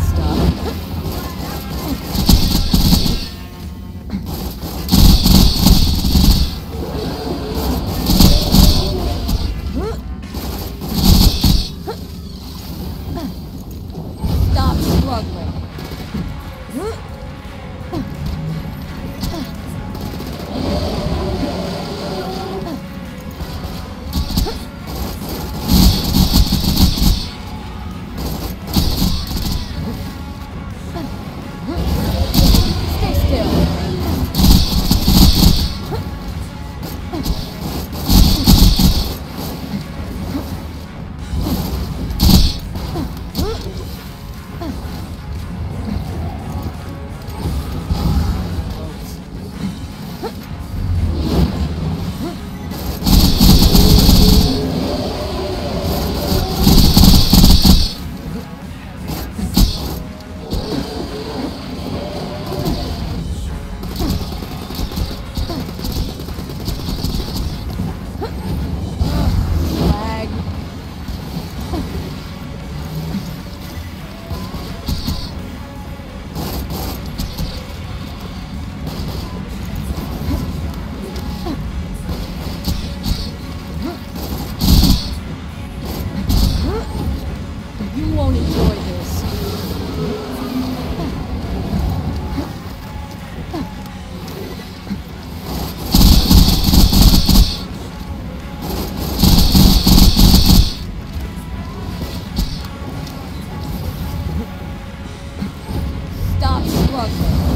stop. Awesome.